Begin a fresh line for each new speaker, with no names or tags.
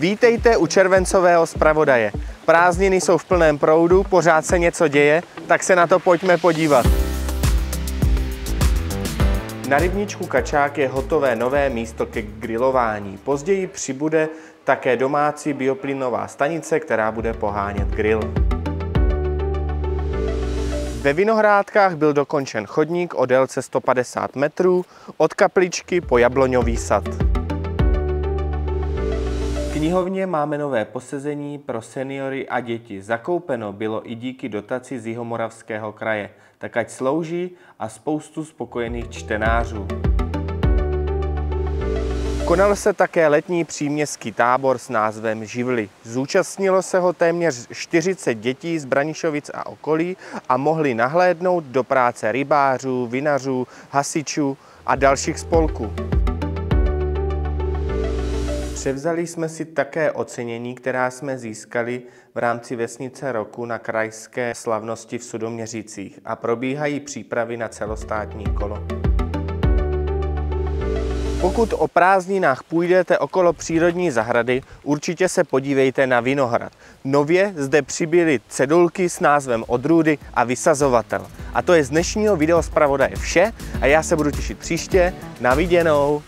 Vítejte u červencového zpravodaje. Prázdniny jsou v plném proudu, pořád se něco děje, tak se na to pojďme podívat. Na rybníčku Kačák je hotové nové místo ke grilování. Později přibude také domácí bioplynová stanice, která bude pohánět grill. Ve Vinohrádkách byl dokončen chodník o délce 150 metrů od kapličky po jabloňový sad. Knihovně máme nové posezení pro seniory a děti. Zakoupeno bylo i díky dotaci z Jihomoravského kraje, tak ať slouží a spoustu spokojených čtenářů. Konal se také letní příměstský tábor s názvem Živly. Zúčastnilo se ho téměř 40 dětí z Branišovic a okolí a mohli nahlédnout do práce rybářů, vinařů, hasičů a dalších spolků. Převzali jsme si také ocenění, která jsme získali v rámci Vesnice roku na krajské slavnosti v Sudoměřicích a probíhají přípravy na celostátní kolo. Pokud o prázdninách půjdete okolo přírodní zahrady, určitě se podívejte na Vinohrad. Nově zde přibyly cedulky s názvem Odrůdy a vysazovatel. A to je z dnešního videa zpravodaje vše a já se budu těšit příště. Na viděnou!